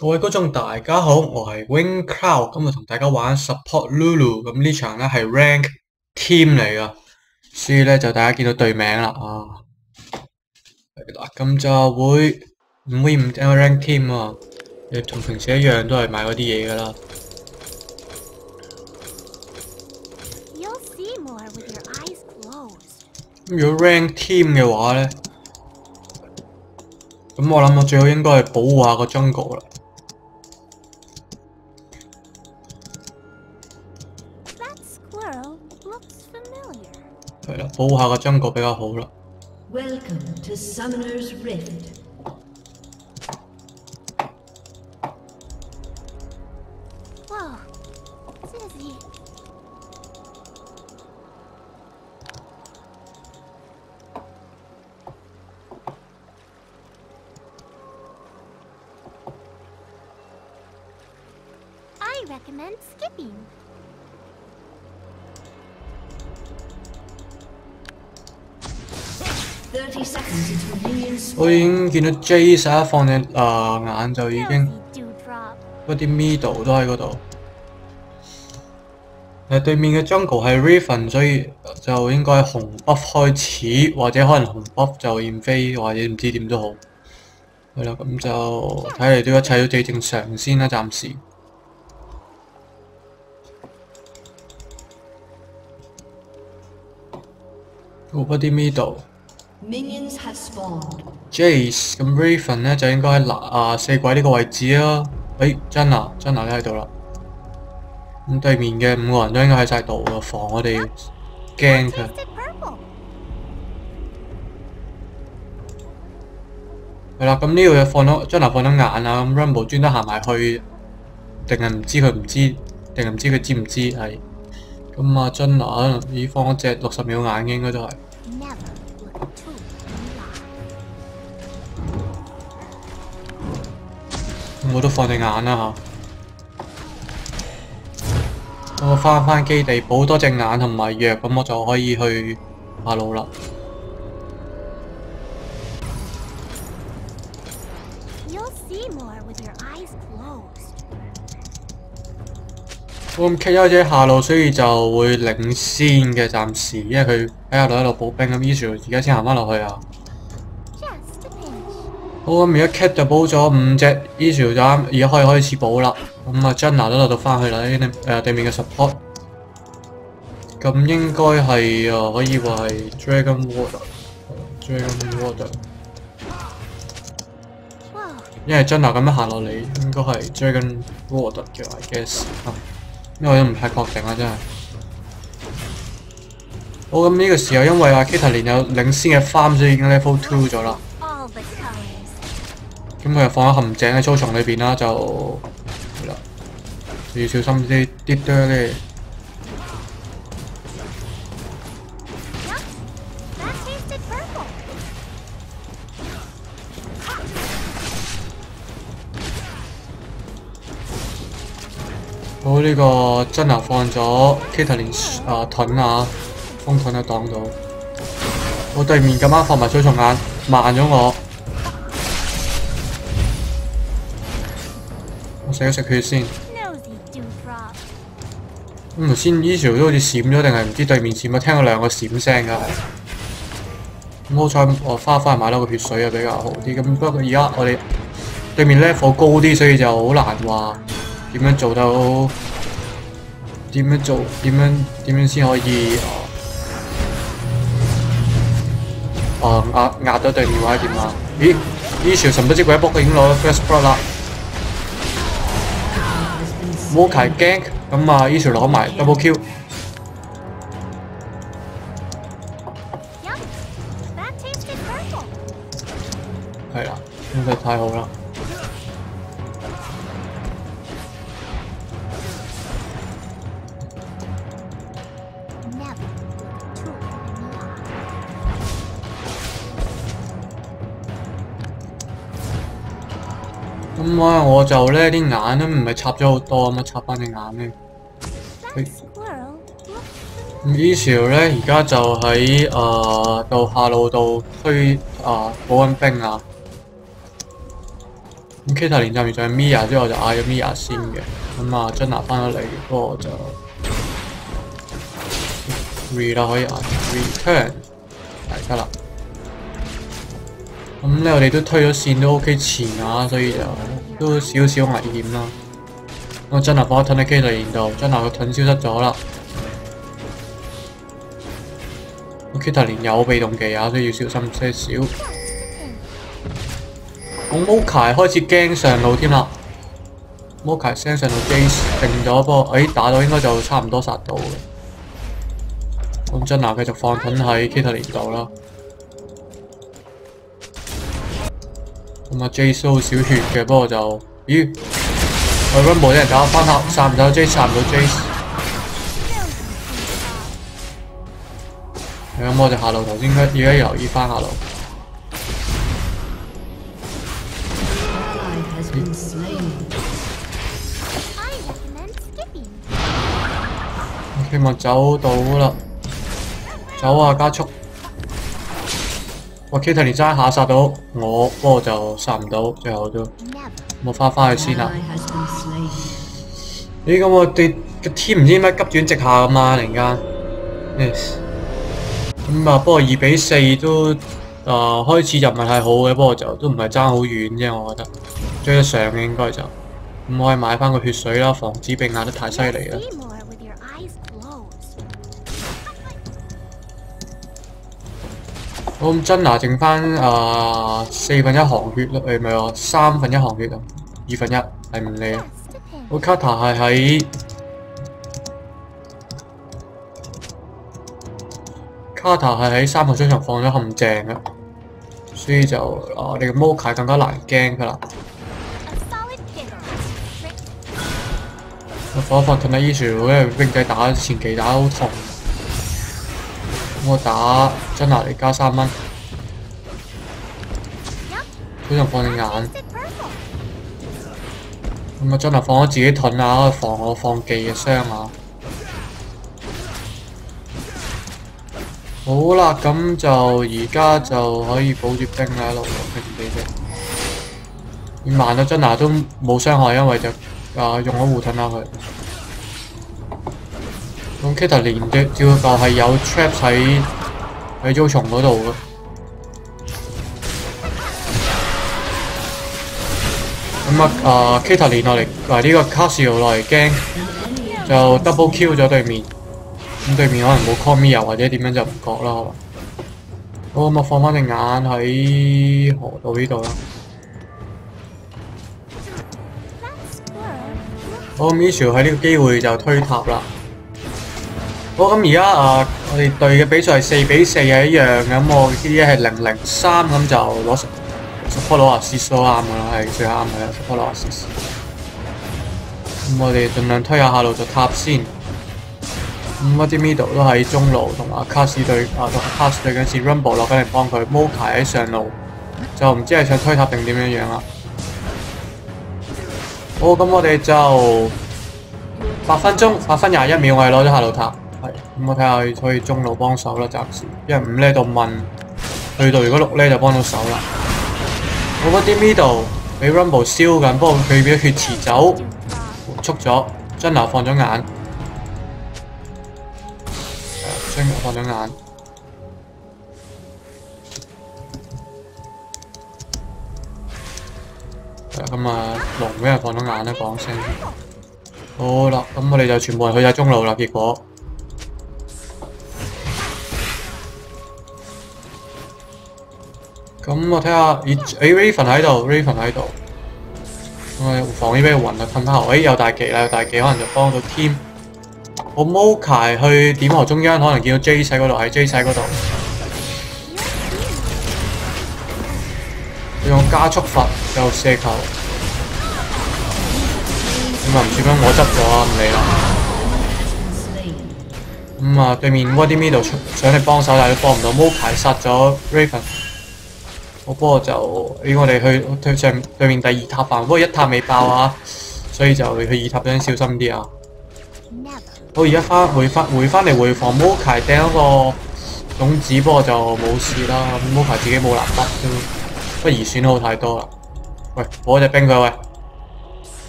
各位观众大家好，我系 Wing Cloud，今日同大家玩 Support Lulu，咁呢场咧系 Rank Team 嚟噶，所以咧就大家见到队名啦啊，系，咁就会唔会唔听 Rank Team 啊？你同平时一样都系买嗰啲嘢噶啦。咁如果 Rank Team 嘅话咧，咁我谂我最好应该系保护下个 Jungle 啦。係啦，保护下个 jungle 比较好啦。Welcome to Summoner's Rift. 見到 J 十一放隻誒眼就已經 Nosy dewdrop. 嗰啲 middle 都喺嗰度。誒對面嘅 jungle 係 Raven，所以就應該紅 buff 開始，或者可能紅 buff 就燕飛，或者唔知點都好。係啦，咁就睇嚟都一切都幾正常先啦，暫時。嗰啲 middle。Minions have spawned. Jace 咁 Raven 咧就應該喺嗱啊四鬼呢個位置啊。誒真啊真啊都喺度啦。咁對面嘅五個人都應該喺晒度啊，防我哋驚佢。係啦，咁呢度又放到真係放咗眼啊！咁 Rumble 專登行埋去，定係唔知佢唔知，定係唔知佢知唔知係。咁啊，Jenna 已放咗隻六十秒眼嘅應該都係。我都放隻眼啦嚇。我翻返基地補多隻眼同埋藥，咁我就可以去下路啦。我咁 K 咗隻下路，所以就會領先嘅暫時，因為佢喺下路喺度補兵咁 e s 而家先行翻落去啊。我咁而家 cat 就補咗五隻 e s 就啱，而家可以開始補啦。咁啊 Jenna 都落到翻去啦，呢啲誒對面嘅 support。咁應該係啊，可以話係 Dragon Water，Dragon Water。因為 Jenna 咁樣行落嚟，應該係 Dragon Water 嘅，I guess。因為我都唔太確定啊，真係。好咁呢個時候，因為阿 Caitlyn 有領先嘅 farm，所以已經 level two 咗啦。咁佢又放喺陷阱嘅草丛里边啦，就系啦，要小心啲啲多咧。好呢、个真牛放咗 Kitlin 啊盾啊，封盾都挡到。我对面咁啱放埋水重眼，慢咗我。我食一食血先。咁頭先 e s 都好似閃咗，定係唔知對面閃啊？聽到兩個閃聲㗎係。咁好彩我花花買到個血水啊比較好啲。咁不過而家我哋對面 level 高啲，所以就好難話點樣做到點樣做點樣點樣先可以啊、呃、壓壓到對面或者點啊？咦 e s 神不知鬼不覺已經攞咗 first blood 啦。Has been 摩卡驚，咁啊 e s 攞埋 double kill。Yup. That tasted purple. 係啦，咁就太好啦。我就咧啲眼都唔系插咗好多，咁啊插翻只眼咧。That Wait. squirrel looks 咁 e 咧而家就喺誒、呃、到下路度推誒保溫兵啊。咁 K 塔連站完上 Mia 之后就嗌咗 Mia 先嘅，咁啊真拿翻咗嚟，不過就 re 啦可以嗌 return 係得啦。咁咧我哋都推咗線都 OK 前啊，所以就都少少危險啦。我真拿放咗盾喺 K 塔連度，真拿個盾消失咗啦。K 塔連有被動技啊，所以要小心些少。咁 Moka 開始驚上路添啦，Moka 升上路 Jace 定咗波，誒打到應該就差唔多殺到嘅。咁真拿繼續放盾喺 K 塔連度啦。咁啊，J 收小血嘅，不过就咦，我边冇啲人打翻塔，杀唔到 J，杀唔到 J。咁、我就下路，头先而家留意翻下路。希望走到啦，走啊，加速！哇 k i t 連爭下殺到我，不過就殺唔到，最後都.冇翻返去先啦.咦咁我哋個 team 唔知點解急轉直下咁啊！突然間，yes。咁啊，不過二比四都啊、呃、開始就唔係太好嘅，不過就都唔係爭好遠啫，我覺得追得上嘅應該就咁可以買翻個血水啦，防止被壓得太犀利啦好咁真拿剩翻啊四分一行血咯，誒唔係喎三分一行血啊，二分一係唔理啊。Best to pin. 個 Kata 係喺 Kata 係喺三個商場放咗陷阱嘅，所以就啊你個 Moka 更加難驚㗎啦。我放一放 t o n i issue，因為兵仔打前期打得好痛，咁我打真娜嚟加三蚊，Yep. 通常放你眼。咁啊，真娜放咗自己盾啊，防我放技嘅伤啊。好啦，咁就而家就可以保住兵啦，一路平地啫。你慢到真娜都冇伤害，因为就啊用咗護盾啦佢。咁 Kita 連嘅照舊係有 trap 喺喺租蟲嗰度嘅。咁啊，啊 Kita 連落嚟，啊呢個 Casio 落嚟驚，就 double kill 咗對面。咁對面可能冇 call me 又或者點樣就唔覺啦，可能。好咁啊，放翻隻眼喺河道呢度啦。That squirrel. 好咁 Issue 喺呢個機會就推塔啦。好咁而家啊，我哋隊嘅比賽係四比四係一樣嘅，咁我 K D 係零零三，咁就攞十 support 攞 assist 都啱嘅啦，係最啱嘅啦，support 攞 assist。咁我哋盡量推下下路就塔先。咁嗰啲 middle 都喺中路，同埋卡士對啊同卡士對緊時 Rumble 落緊嚟幫佢，Moka 喺上路，就唔知係想推塔定點樣樣啦。好，咁我哋就八分鐘，八分廿一秒，我哋攞咗下路塔。咁我睇下可以中路幫手啦，暫時。因為五呢度問，去到如果六呢就幫到手啦。我嗰啲 middle 俾 Rumble 燒緊，不過佢俾血池走，速咗，真流放咗眼。誒真流放咗眼。係咁啊，龍俾人放咗眼啦，講聲。好啦，咁我哋就全部人去晒中路啦，結果。咁我睇下，咦？Raven 喺度，Raven 喺度。我防呢邊暈啊，喷翻後，誒有大技啦，有大技可能就幫到 team。我 Moka 去點河中央，可能見到 J 喺嗰度，喺 J 喺嗰度。用加速法又射球。咁啊唔算啦，我執咗啊，唔理啦。咁啊，對面 Wadi Middle 出上嚟幫手，但係都幫唔到 Mokai 殺咗 Raven。不過就俾我哋去對上對面第二塔飯，不過一塔未爆啊，所以就去二塔嗰小心啲啊。好，而家翻回翻回翻嚟回防 Mokai 掟一個種子，不過就冇事啦。Mokai 自己冇藍筆都不宜損耗太多啦。喂，攞只冰佢喂，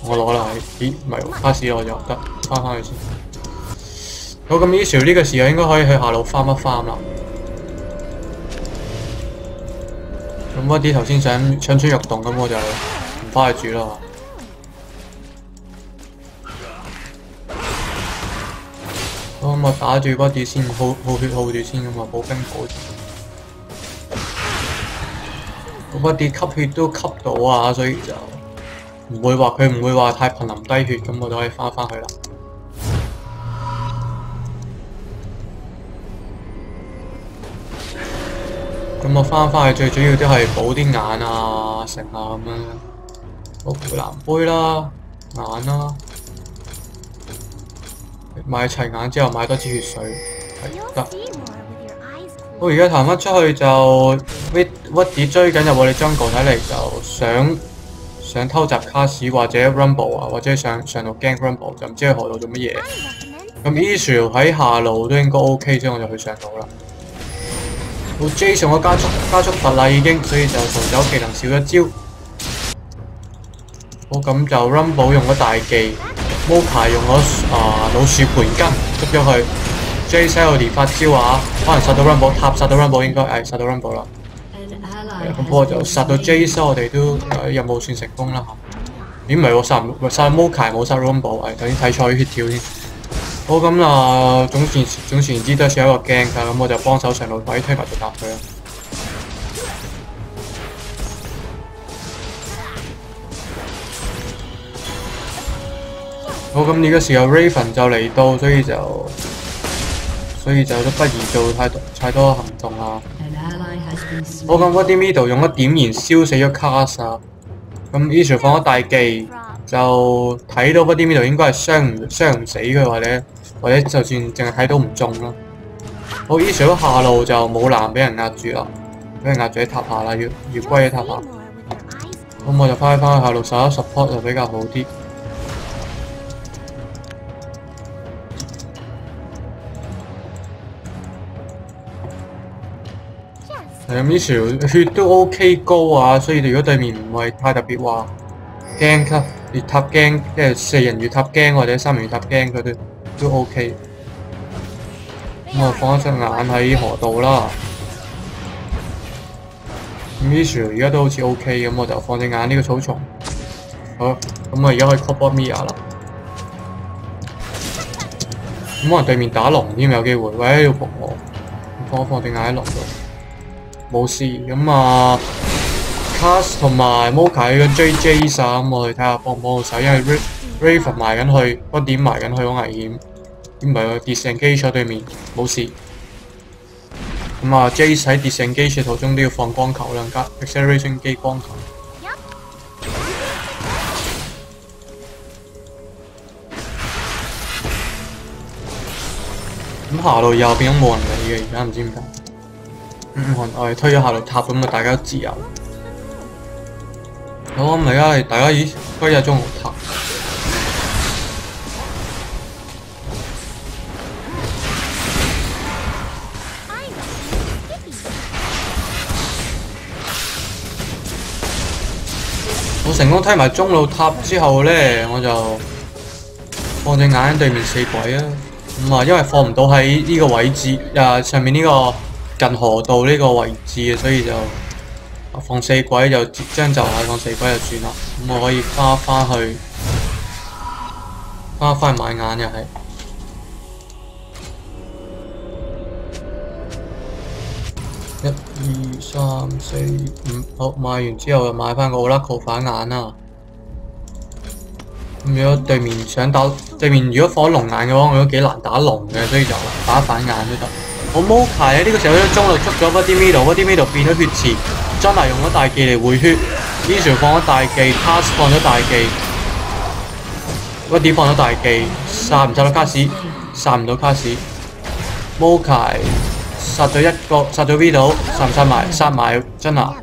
我攞啦，咦唔係喎，卡士我就得翻翻去先。好咁 i s 呢個時候應該可以去下路翻一翻啦。咁嗰啲頭先想蠢蠢欲動，咁我就唔翻去住啦。咁我打住嗰啲先，好好血耗住先咁啊，补兵補住。嗰啲吸血都吸到啊，所以就唔會話佢唔會話太瀕臨低血，咁我就可以翻返去啦。咁我翻返去最主要都係補啲眼啊、成啊咁樣。好，藍杯啦、眼啦，買齊眼之後買多支血水，係得。我而家弹翻出去就屈屈啲追緊入我哋 jungle 睇嚟就想想偷襲卡士或者 rumble 啊，或者上上路 gang rumble 就唔知去河道做乜嘢。咁 Israel 喺下路都應該 OK，所以我就去上路啦。到 J 上咗加速加速 thuật 啦已經，所以就逃走技能少一招。好咁就 Rumble 用咗大技，Moka 用咗啊、老鼠盤根捉咗佢。J 喺度連發招啊，可能殺到 Rumble，塔殺到 Rumble 應該係殺到 Rumble 啦。咁 has 不過就 been 殺到 slain. J 收我哋都任務算成功啦。咦唔係喎，殺唔唔係殺 Moka 冇殺 Rumble，係頭先睇錯血條先。好咁啊，總之總之言之都係一個驚㗎，咁我就幫手上路快啲推埋就答佢啦。好咁呢個時候 Raven 就嚟到，所以就所以就都不宜做太多太多行動啦。An ally has been 我 slain. 咁嗰啲 middle 用一點燃燒死咗 Cast 啊，咁 Israel 放咗大技，就睇到嗰啲 middle 應該係傷唔傷唔死佢，或者或者就算淨係睇到唔中啦。好 Israel 下路就冇蓝俾人壓住啦，俾人壓住喺塔下啦，要要歸喺塔下。咁我就翻返去下路手一 support 就比較好啲。係咁 Israel 血都 OK 高啊，所以如果對面唔係太特別話驚級越塔驚，即係四人越塔驚或者三人越塔驚，佢都都 OK。咁我放一隻眼喺河道啦。咁 Israel 而家都好似 OK，咁我就放隻眼呢個草丛。好，咁我而家可以 cover Mia 啦。咁可能對面打龍添有機會，喂要仆我，放一放隻眼喺龍度。冇事咁啊，Cast 同埋 Moka 嘅 JJ 啊，咁我哋睇下幫唔幫到手，因為 Ra- Raven 埋緊去，不點埋緊去好危險，唔係喎 disengage 咗對面冇事。咁啊，J 喺 disengage 嘅途中都要放光球啦，加 acceleration 機光球。咁下路右邊都冇人理嘅，而家唔知點解。嗯，我哋推咗下路塔，咁啊大家自由。好，咁而家係大家咦歸入中路塔。我成功推埋中路塔之后呢，我就放只眼喺对面四鬼啊！咁啊，因为放唔到喺呢个位置，啊上面呢个近河道呢个位置，所以就放四鬼就将就下放四鬼就算啦。咁我可以花翻去，花翻去买眼又系。二、三、四、五，好買完之後就買翻個 Oracle 反眼啦。咁如果對面想打對面，如果放龍眼嘅話，我都幾難打龍嘅，所以就打反眼都得。我 Moka 喺呢個時候喺中路捉咗 Body Middle，Body Middle 變咗血池 j o 用咗大技嚟回血 e s r 放咗大技，Pass 放咗大技 b o d 放咗大技，殺唔殺到卡士？殺唔到卡士。Moka 殺咗一個，殺咗 V 佬，殺唔殺埋？殺埋真呀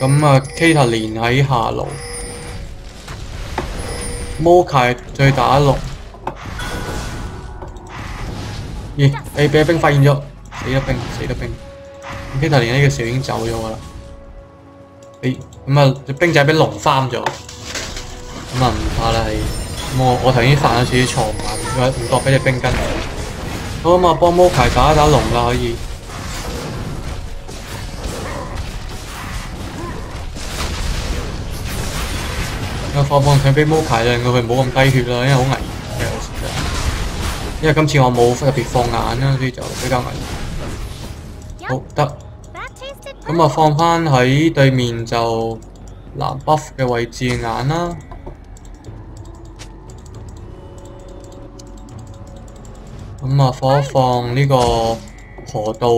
咁啊，Katalin 喺下路，Mo 卡再打龍。咦？俾俾兵發現咗，死得兵，死得兵。Katalin 呢個時候已經走咗噶啦。誒咁啊隻兵仔俾龍翻咗，咁啊唔怕啦係。咁我我頭先犯咗少少錯誤啊，唔該唔覺俾隻兵跟。好啊嘛，幫摩卡打一打龍啦可以。個放放佢俾摩卡令到佢唔好咁低血啦，因為好危險嘅。因為今次我冇特別放眼啦，所以就比較危險。好得。咁啊，放翻喺對面就藍 buff 嘅位置眼啦。咁啊，放一放呢個河道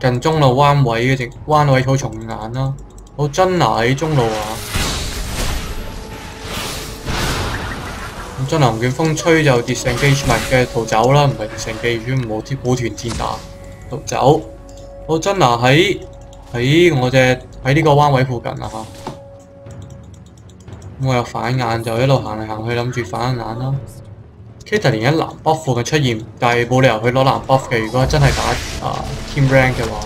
近中路彎位嘅直彎位草叢眼啦。好，真拿喺中路啊！咁真拿紅捲風吹就跌成機唔係嘅逃走啦，唔係跌成機，如果冇啲補團戰打逃走。好，真拿喺喺我隻喺呢個彎位附近啊吓。咁我有反眼就一路行嚟行去，諗住反眼啦。Kita 連一藍 buff 嘅出現，但係冇理由去攞藍 buff 嘅。如果真係打啊 team rank 嘅話，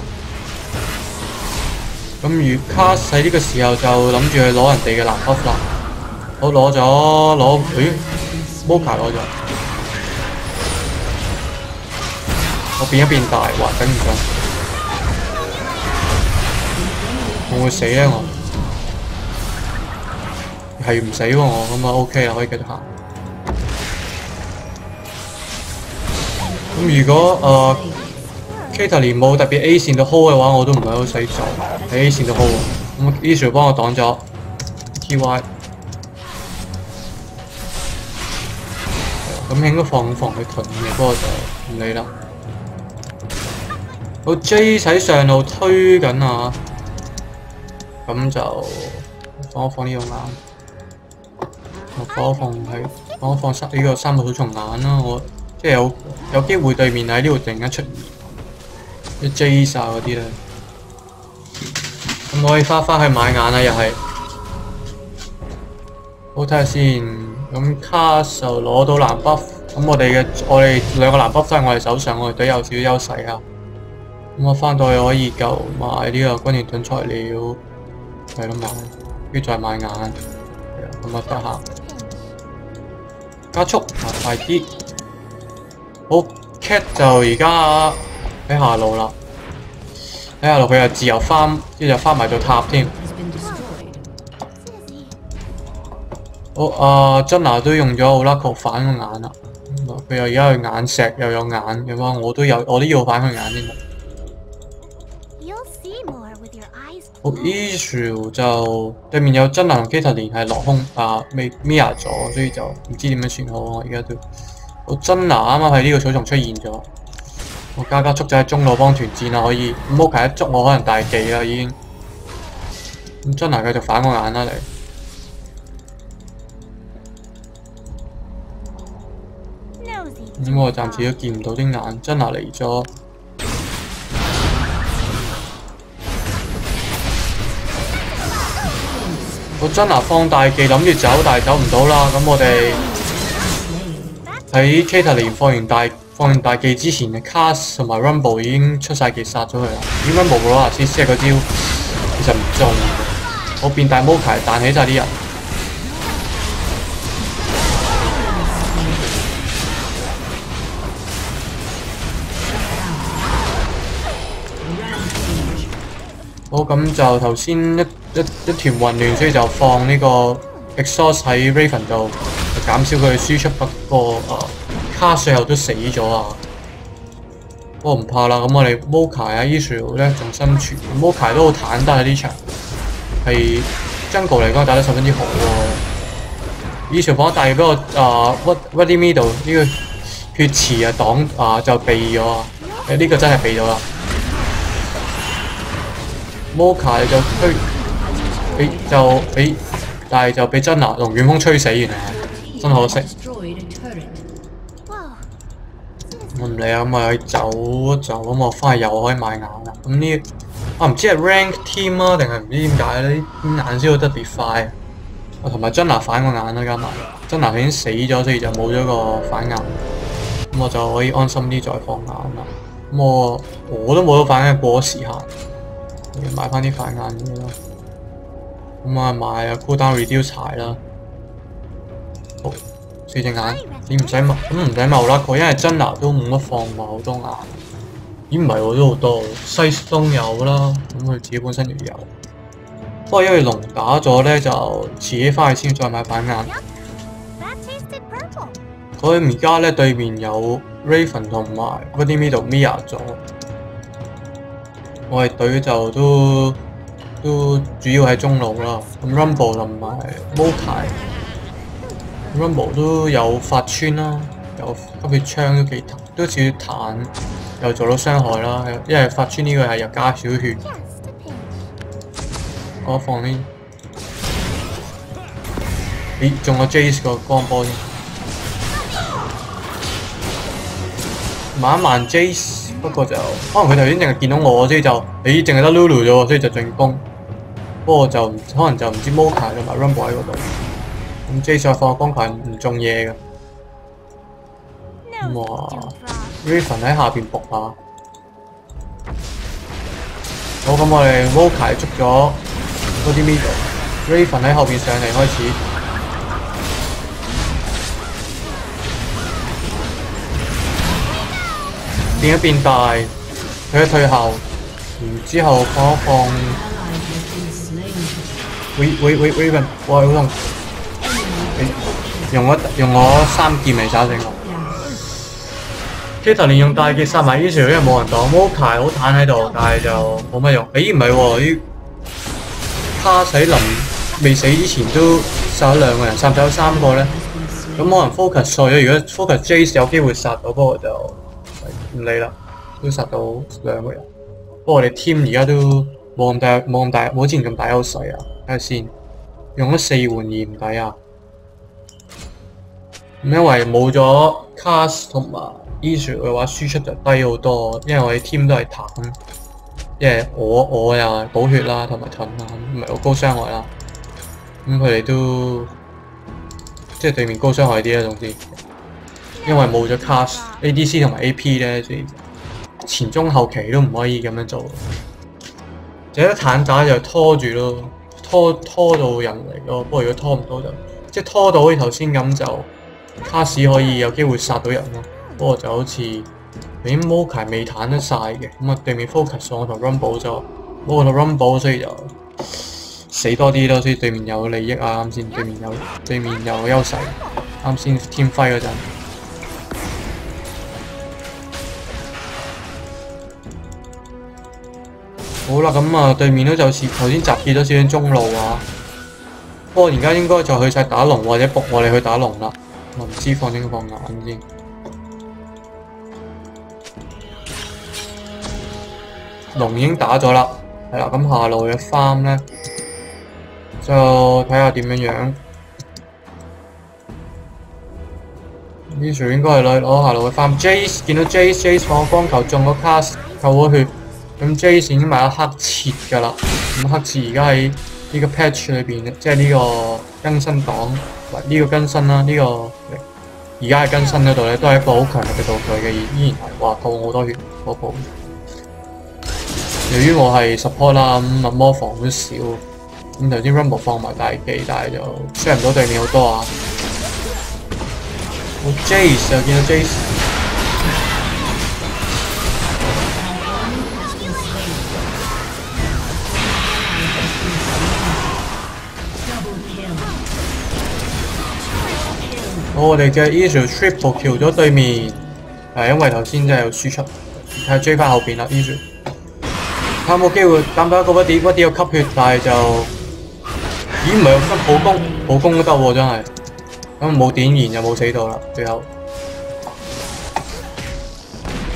咁如 cast 喺呢個時候就諗住去攞人哋嘅藍 buff 啦。好攞咗攞，咦 Moka 攞咗，我變一變大，哇頂唔順，會唔會死咧我？係唔死喎我，咁啊 OK 啦，可以繼續行。咁如果誒、呃、Kita 連冇特別 A 線度 hold 嘅話，我都唔係好使做喺 A 線度 hold 喎。咁 Ishu 幫我擋咗 TY，咁應該放放佢盾嘅，不過就唔理啦。好 J 喺上路推緊啊，咁就放一放呢個眼，我放一放係放一放三呢個三個草叢眼啦，我。即係有有機會對面喺呢度突然間出現，啲 J 啊嗰啲咧，咁我可以花花去買眼啦，又係。好睇下先，咁卡就攞到蓝 buff，咁我哋嘅我哋兩個藍 buff 都喺我哋手上，我哋队有少少優勢啊。咁我翻到去可以夠買呢個軍團盾材料，係咁買，跟住再買眼，咁啊得閒。加速啊快啲！好，cat 就而家喺下路啦，喺下路佢又自由返，跟住又翻埋做塔添。好，阿珍娜都用咗奥拉克反个眼啦，佢又而家系眼石又有眼嘅话，我都有我都要反佢眼添。好，Israel 就对面有 Jenna 同 Kitty 连系落空，啊 Mia 咗，所以就唔知点样算好，我而家都。好 Jenna 啱啱喺呢個草丛出現咗，我加加速就喺中路幫團戰啦，可以唔好近一捉我可能大忌啦已經。咁 Jenna 繼續反個眼啦你。咁我暫時都見唔到啲眼，真係嚟咗。個真拿放大技諗住走，但係走唔到啦。咁我哋喺 Katalin 放完大放完大技之前 Cast 同埋 Rumble 已經出晒技殺咗佢啦。點解冇攞啊？先先係嗰招其實唔中。我變大 Moka 彈起晒啲人。好，咁就頭先一一一團混亂，所以就放呢個 exhaust 喺 Raven 度，減少佢輸出不過啊卡最後都死咗啊！不過唔怕啦，咁我哋 Moka 啊 Israel 咧仲生存，Moka 都好坦得喺呢場，係 Jungle 嚟講打得十分之好喎。Israel 放一大嘅俾我啊 What What Middle 呢個血池啊擋啊就避咗啊！誒呢個真係避咗啦。Moka 就推，俾就俾，但係就俾真拿龍捲風吹死，原來係真可惜。Destroyed a turret. Whoa. 我唔理啊，咁啊走一走，咁我翻去又可以买眼啦。咁呢，我唔知係 rank team 啊，定係唔知点解？啲眼先好特别快。啊，同埋真拿反个眼啦，加埋真拿已经死咗，所以就冇咗个反眼。咁我就可以安心啲再放眼啦。咁我我都冇咗反眼过咗時限，要買翻啲反眼嘢咯。咁啊买啊 cooldown reduce 柴啦。好，四隻眼，你唔使貿，咁唔使貿啦佢，因為真拿都冇乜放話好多眼。咦唔係喎，都好多，西東有啦，咁佢自己本身亦有。不過因為龍打咗咧，就遲啲翻去先再買反眼。佢而家咧對面有 Raven 同埋嗰啲 middle Mia 咗，我哋隊就都都主要喺中路啦。咁 Rumble 同埋 Mokai Rumble 都有發穿啦，有吸血槍都幾彈，都似彈，又做到傷害啦。因為發穿呢個係又加少血，我放呢。咦，仲有 Jace 個光波添。慢慢 Jace，不過就可能佢頭先淨係見到我，所以就咦淨係得 Lulu 啫喎，所以就進攻。不過就可能就唔知 Moka 同埋 Rumble 喺嗰度。唔知再放光拳唔中嘢嘅，哇！Raven 喺下边搏下，好咁我哋 Vodka 捉咗嗰啲 middle，Raven 喺后边上嚟开始。变一变大，佢一退后，之后一放，喂喂喂 Raven，哇，好痛。用我用我三劍嚟殺死我。Kita 連用大劍殺埋 Isu，因為冇人挡 Moka 好坦喺度，但係就冇乜用。咦唔係喎，啲卡死林未死之前都殺咗兩個人，殺唔殺咗三個咧？咁可能 focus 碎咗，如果 focus Jace 有機會殺到，不過就唔理啦，都殺到兩個人。不過我哋 team 而家都冇咁大，冇咁大，冇之前咁大优势啊！睇下先，用咗四換二唔抵啊！因為冇咗 cast 同埋 issue 嘅話，輸出就低好多，因為我哋 team 都係坦，因為我我又係補血啦，同埋盾啦，唔係好高傷害啦。咁佢哋都即係對面高傷害啲啦，總之。因為冇咗 cast、ADC 同埋 AP 咧，所以前中後期都唔可以咁樣做。就一坦打就拖住咯，拖拖到人嚟咯。不過如果拖唔到就即係拖到好似頭先咁就卡士可以有機會殺到人咯。不過就好似已經 Mokai 未坦得晒嘅，咁啊對面 focus 我同 Rumble 就我同 Rumble 所以就死多啲咯。所以對面有利益啊，啱先對面有對面有優勢，啱先 team fight 嗰陣。好啦，咁啊，對面都就似頭先集結咗少少中路啊。不過而家應該就去晒打龍或者仆我哋去打龍啦。我唔知放定放眼先。龍已经打咗啦，係啦。咁下路嘅 farm 咧，就睇下點樣樣。呢條應該係攞攞下路嘅 farm。Jace 見到 Jace，Jace 放光球中咗 cast，扣咗血。咁 Jace 已經買咗黑切㗎啦，咁黑切而家喺呢個 patch 裏邊，即係呢個更新檔，唔係呢个更新啦，呢、个而家嘅更新嗰度咧，都系一个好强力嘅道具嘅，依然係話套好多血嗰部。由于我系 support 啦，咁魔防好少，咁头先 Rumble 放埋大技，但系就傷唔到对面好多啊。我 Jace 又見到 Jace。我哋嘅 Ezreal triple kill 咗對面，係因為頭先真係有輸出，睇下追翻後邊啦 Ezreal。睇下有冇機會減到一個屈啲屈啲有吸血，但係就咦唔係有得普攻，普攻都得喎真係，咁冇点燃又冇死到啦，最後。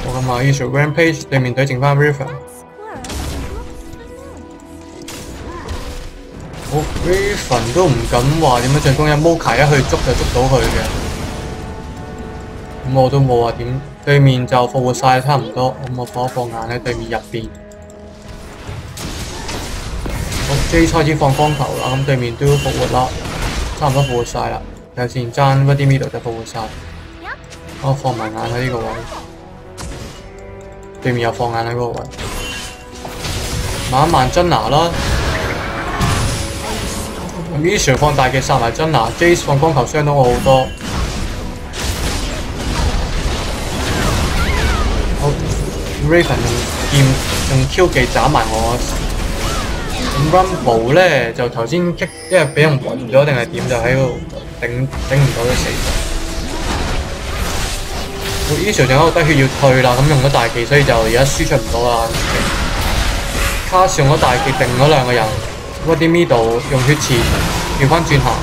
我咁啊，Ezreal Rampage 對面隊剩翻 Riven。Squirrel looks familiar. 好 Raven 都唔敢話點樣進攻，有 Moka 一去捉就捉到佢嘅。咁我都冇話點，對面就復活晒差唔多，咁我放一放眼喺對面入邊。好 J 開始放光球啦，咁對面都復活啦，差唔多復活晒啦。有時爭一啲 middle 就復活晒。我放埋眼喺呢個位，對面又放眼喺嗰個位。慢慢真拿啦。咁 Issue 放大技殺埋真拿，Jace 放光球傷到我好多。好，Raven 用劍用 Q 技斬埋我。咁 Rumble 咧就頭先擊，因為俾人暈咗定係點，就喺度頂頂唔到都死咗。好，Issue 仲喺度低血要退啦，咁用咗大技，所以就而家輸出唔到啦。卡士用咗大技定咗兩個人。我啲 middle 用血池調翻转行，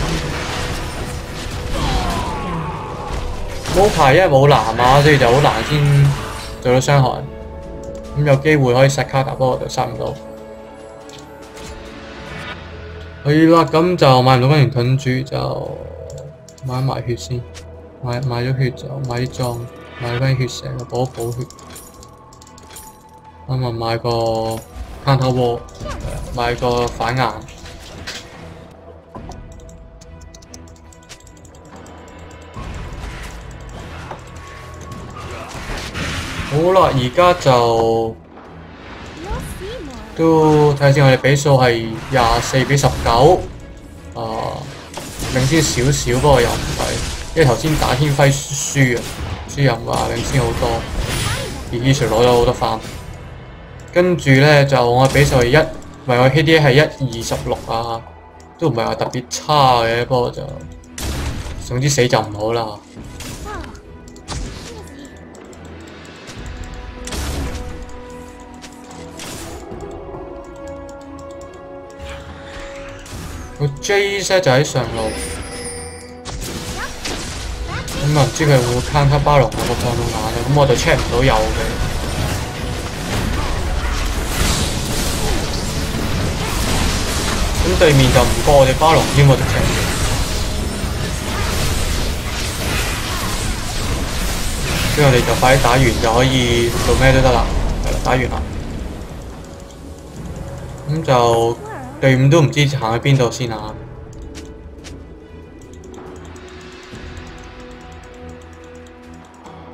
冇牌因为冇蓝啊，所以就好难先做到伤害。咁有机会可以杀卡达，不過就杀唔到。係啦，咁就买唔到關元盾住，就買埋血先。买买咗血就买啲装，买翻血石，補一補血。咁啊买个。探頭鍋，買個反眼。好啦，而家就都睇下先，我哋比數係廿四比十九，啊，領先少少，不過又唔係，因為頭先打天輝輸啊，輸人話領先好多，而 Issue 攞咗好多分。跟住咧就我比數係一，唔係我 KDA 係一二十六啊，都唔係話特別差嘅，不過就總之死就唔好啦。個 J 咧就喺上路，咁啊唔知佢會唔會 counter 巴龍啊？我放到眼啦，咁我就 check 唔到有嘅。咁對面就唔過我哋巴龍添喎，直情。所以我哋就快啲打完就可以做咩都得啦，係啦，打完啦。咁就隊伍都唔知行去邊度先啊！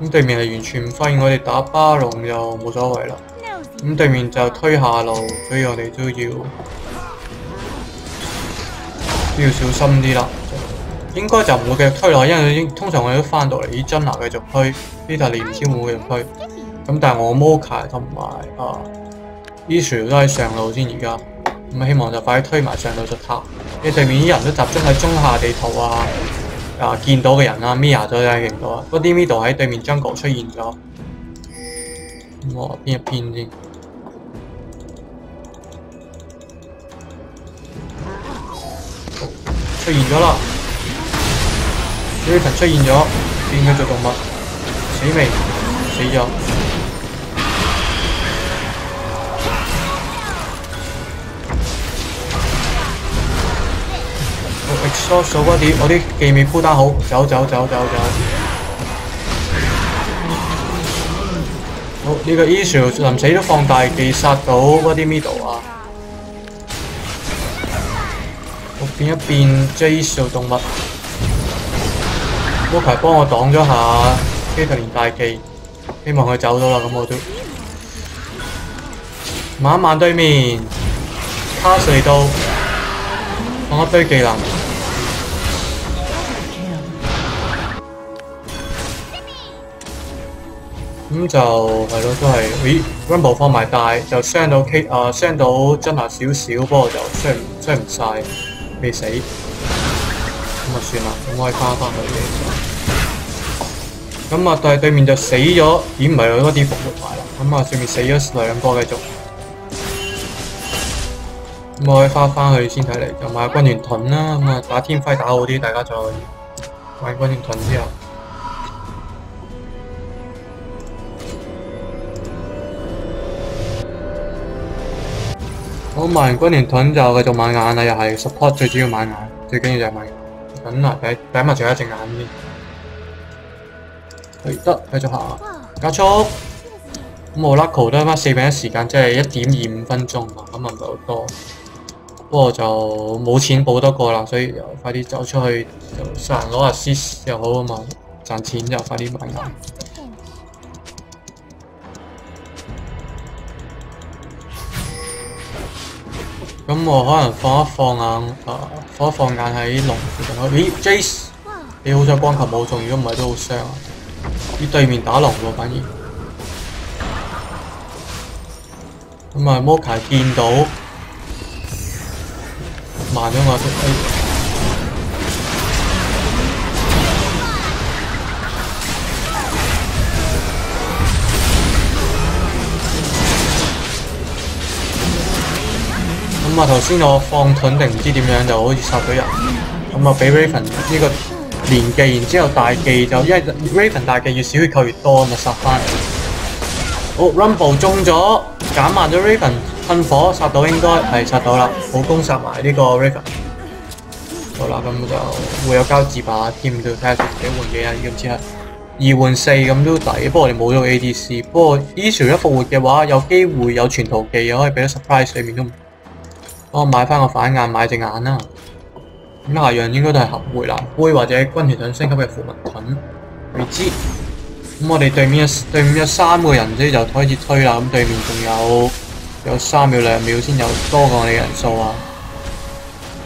咁對面係完全唔發現我哋打巴龍又冇所謂啦。咁對面就推下路，所以我哋都要。要小心啲啦，應該就唔會繼續推落，因為通常我哋都翻到嚟，以真拿繼續推，呢度連唔會繼續推。咁但係我 Moka 同埋啊 Issue 都喺上路先而家，咁希望就快啲推埋上路就塔。因為對面啲人都集中喺中下地圖啊，啊見到嘅人啊 Mia 咗真係勁多啊，嗰啲 Middle 喺對面 Jungle 出現咗，我邊一邊先。出現咗啦，Raven 出現咗，變佢做動物，死未？死咗。我 exhaust 咗嗰啲，我啲技未鋪得好，走走走走走。好，呢個 Issue 臨死都放大技殺到嗰啲 middle 啊！變一變 Jace 做動物，Moka 幫我擋咗下 Caitlyn 大技，希望佢走咗啦，咁我都。慢一慢對面，卡隧道放一堆技能，咁就係咯，都係，咦，Rumble 放埋大就傷到 K 啊，傷到真係少少，不過就傷傷唔晒。未死，咁啊算啦，咁我可以翻返去嘅。咁啊，但係對面就死咗，點唔係嗰啲复活埋啦？咁啊，上面死咗兩個繼續。咁我可以翻返去先睇嚟，就買軍團盾啦。咁啊，打天輝打好啲，大家再買軍團盾之後。我買完軍團盾就继续买眼啦，又系 support 最主要买眼，最紧要就系买眼。咁啊，第第一物仲有一只眼先，係得继续行，加速。咁我 Lucky 都翻四比一時間，即系一点二五分钟啊，咁啊唔係好多。不过就冇钱补多個啦，所以又快啲走出去，就上攞下 assist 又好啊嘛，赚钱就快啲买眼。咁我可能放一放眼，啊、放一放眼喺龙附近咯。咦，Jace，你好彩光球冇中，如果唔系都好伤啊！咦，对面打龙喎，反而。咁啊，摩卡见到慢咗我速啊，頭先我放盾定唔知點樣，就好似殺咗人。咁啊，俾 Raven 呢個連技，然之後大技就因為 Raven 大技越少血扣越多，咁啊殺翻。好，Rumble 中咗，減慢咗 Raven 喷火，殺到應該係殺到啦，好攻殺埋呢個 Raven。好啦，咁就會有交自把添，都睇下自己換幾啊？咁之后二換四咁都抵，不過我哋冇咗 ADC。不過 Issue 一復活嘅話，有機會有全圖技，又可以俾到 surprise 裏面都唔。我買翻個反眼，買隻眼啦。咁下樣應該都係合回藍杯或者軍團盾升级嘅符文盾，未知。咁我哋對面有對面有三個人啫，就開始推啦。咁對面仲有有三秒兩秒先有多過我哋嘅人數啊。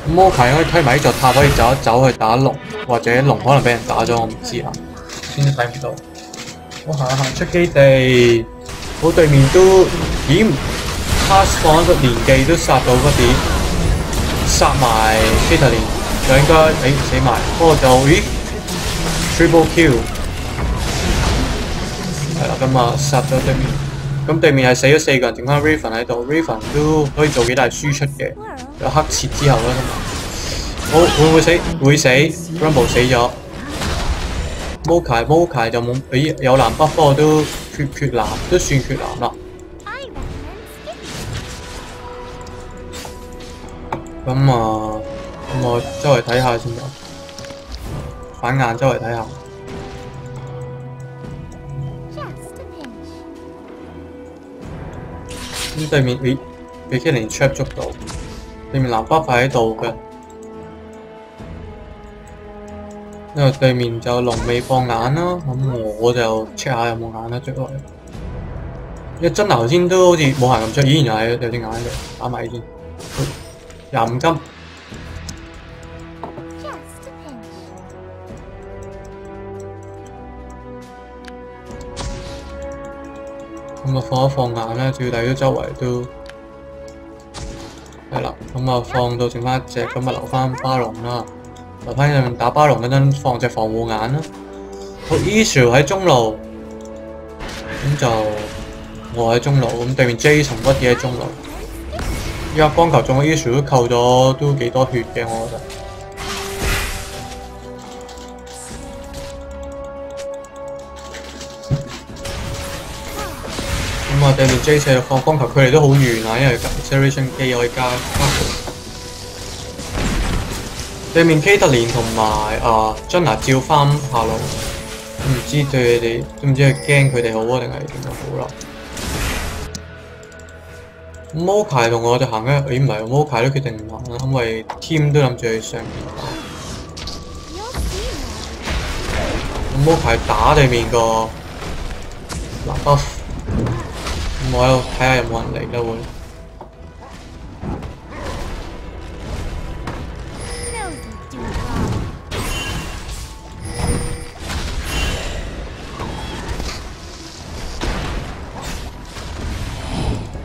咁摩卡可以推埋呢座塔，可以走一走去打龍，或者龍可能俾人打咗，我唔知啊。先睇唔到。我行一行出基地，好對面都咦？pass 放一個連技都殺到嗰啲，殺埋 Caitlyn 就應該誒、欸、死埋，不過就咦 triple kill 係啦，咁啊殺咗對面，咁對面係死咗四個人，剩翻 Raven 喺度，Raven 都可以做幾大輸出嘅，有黑切之後啦，好會唔會死？會死，Rumble 死咗。Moka moka 就冇，咦有藍北，不過都缺缺藍，都算缺藍啦。咁啊，咁我周圍睇下先啦，反眼周圍睇下。咁對面咦，俾 Killing trap 捉到，對面藍北塊喺度嘅，因為對面就龍尾放眼啦，咁我就 check 下有冇眼啦，捉落嚟。因為真頭先都好似冇行咁出，依然又係有隻眼嘅，打埋先。廿五金。咁啊放一放眼啦，最底都周圍都係啦，咁啊放到剩翻一隻，咁啊留翻巴龍啦，留翻入面打巴龍嗰陣放隻防護眼啦。好 issue 喺中路，咁就我喺中路，咁對面 J 同乜嘢喺中路。依家光球中嘅 issue 都扣咗都幾多血嘅，我覺得。咁啊，對面 J 四放光球，距離都好遠啊，因為 acceleration 機可以加加佢。對面 Caitlyn 同埋啊 Jenna 照翻下路，唔知對佢哋，都唔知係驚佢哋好啊，定係點樣好啦。摩凯同我就行嘅，咦唔系摩凯都决定唔行啦，因为 team 都諗住去上面打。You'll see more. 咁 Mokai 打对面個藍 buff，我喺度睇下有冇人嚟啦會。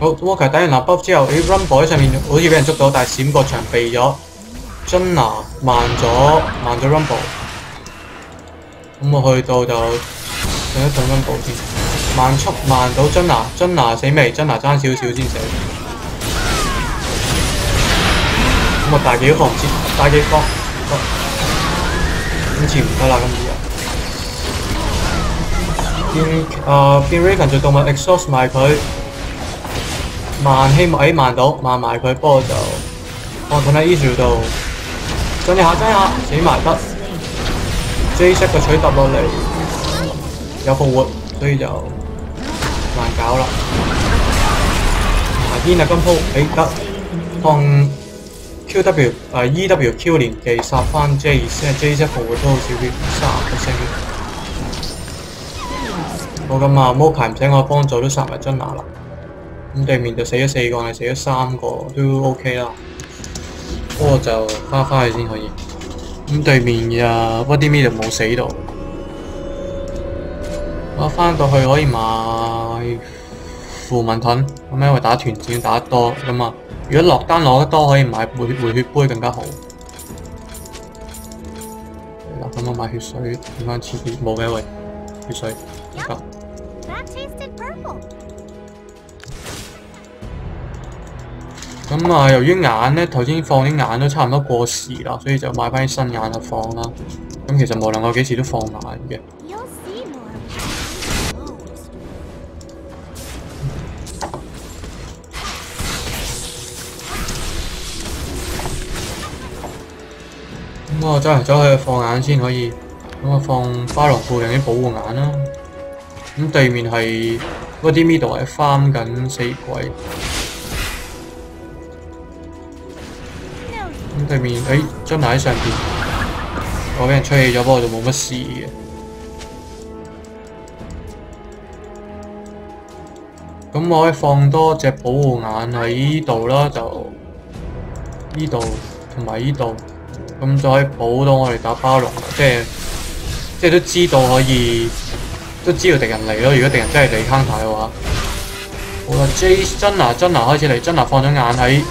好，Mokai 打完藍 buff 之後，咦 Rumble 喺上面好似俾人捉到，但係閃過牆避咗。Janna 慢咗，慢咗 Rumble。咁我去到就等一等 Rumble 先，慢速慢到 Janna，Janna 死未？Janna 爭少少先死。咁啊大幾防先，大幾防，今次唔得啦，今次又。變啊變 Raven 做動物 exhaust 埋佢。慢希望誒慢到慢埋佢，不過就放盾喺 Issue 度，進下擠下死埋得 J 式個取揼落嚟有復活，所以就難搞啦。牙煙啊今鋪誒得放 QW 誒、EW Q 連技殺翻 J，先係 J 式復活都好少血，三十 percent 血。好咁啊，Mokai 唔使我幫助都殺埋真拿啦。咁對面就死咗四個，係死咗三個，都 OK 啦。不過就翻翻去先可以。咁對面啊 b o d y m e 就冇死到。我翻到去可以買符文盾，咁因為打團戰打得多咁啊。如果落單攞得多，可以買回回血杯更加好。咁我買血水，點翻次啲冇嘅喂，血水唔得。咁啊，由於眼咧頭先放啲眼都差唔多過時啦，所以就買翻啲新眼去放啦。咁其實無論我幾時都放眼嘅。咁我走嚟走去放眼先可以，咁我放花龍附近啲保護眼啦。咁地面係嗰啲 middle 係翻緊四季。對面誒真係喺上邊，我俾人吹起咗，不過就冇乜事嘅。咁我可以放多隻保護眼喺呢度啦，就呢度同埋呢度，咁就可以保到我哋打巴龍，即係即係都知道可以，都知道敵人嚟咯。如果敵人真係嚟坑塔嘅話，好啦，J 真拿真拿開始嚟，真拿放咗眼喺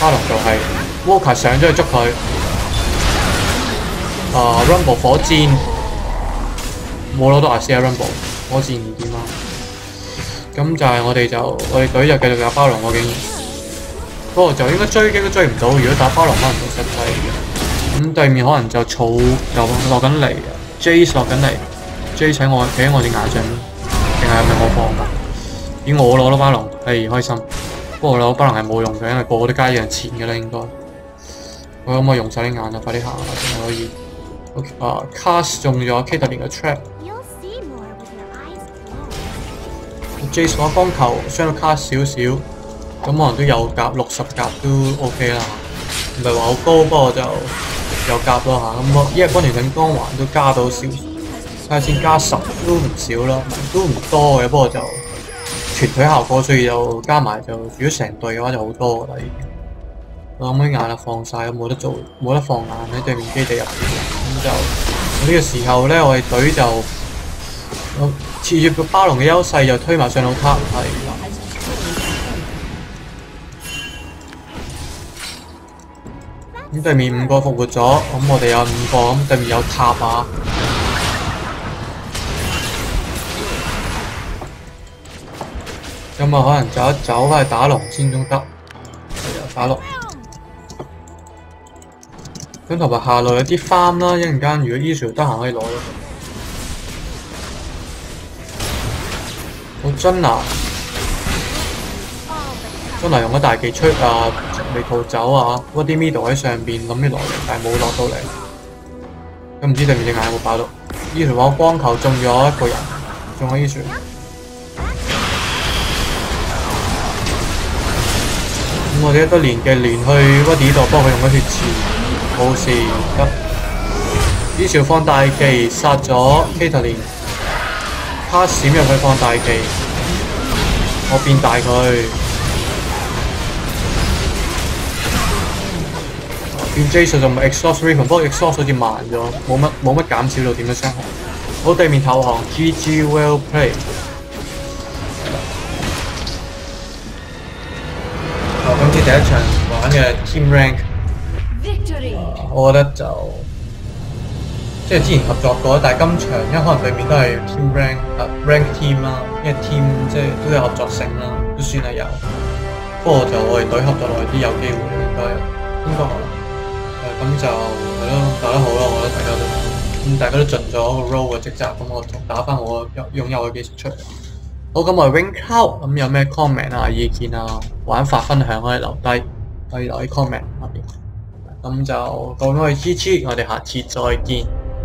巴龍度係。Walker 上咗去捉佢，啊 Rumble 火箭冇攞到 a s i a Rumble 火箭唔掂啊！咁就係我哋就我哋隊就繼續打巴龍喎，竟然不過就應該追擊都追唔到，如果打巴龍可能就實際嘅。咁對面可能就儲又落緊嚟，Jace 落緊嚟，Jace 喺我企喺我隻眼上面，定係咪我放㗎？咦我攞到巴龍，係開心。不過攞巴龍係冇用嘅，因為個個都加一樣錢嘅啦，應該。我可唔可以用晒啲眼啊？快啲行啦，仲可以。OK 啊，cast 中咗 Kate 連嘅 trap。You'll see with your eyes. Jace 攞光球傷到 cast 少少，咁可能都有夾六十夾都 OK 啦，唔係話好高，不過就有夾咯嚇。咁我因為光條緊光環都加到少，睇下先加十都唔少啦，都唔多嘅，不過就團隊效果，所以就加埋就如果成隊嘅話就好多㗎啦已經。我諗啲眼啊放晒，冇得做，冇得放眼喺對面基地入边，咁就呢個時候咧，我哋隊就我恃住個巴龍嘅優勢，就推埋上路塔系。咁對面五個復活咗，咁我哋有五個，咁對面有塔啊。咁啊，可能走一走翻去打龍先都得，打龍。咁同埋下路有啲衫啦，一陣間如果 Issue 得閒可以攞咗佢。好真啊！真係用咗大技出啊，未逃走啊，嗰啲 middle 喺上邊諗住落嚟，但係冇落到嚟。咁唔知對面隻眼有冇爆到？Issue 話光球中咗一個人，中咗 Issue。咁我哋都連嘅連去 Woody 度幫佢用咗血池。冇事。得。於是放大技殺咗 Caitlyn，他閃入去放大技，我變大佢，變 Jason 就唔 Exhaust Raven，不過 Exhaust 好似慢咗，冇乜冇乜減少到點樣傷害。好地面投降，GG well play。哦，今次第一場玩嘅 Team Rank。我覺得就即係之前合作過，但係今場因為可能對面都係 team rank 啊 rank team 啦，因為 team 即係都有合作性啦，都算係有。不過就我哋隊合作落去啲有機會應該應該可能誒咁就係咯，打得好啦，我覺得大家都咁大家都盡咗個 role 嘅職責，咁我仲打翻我擁有嘅技術出嚟。好，咁我係 Wing Cow，咁有咩 comment 啊、意見啊、玩法分享可以留低，可以留喺 comment 下邊。咁就講咗去 GG，我哋下次再見。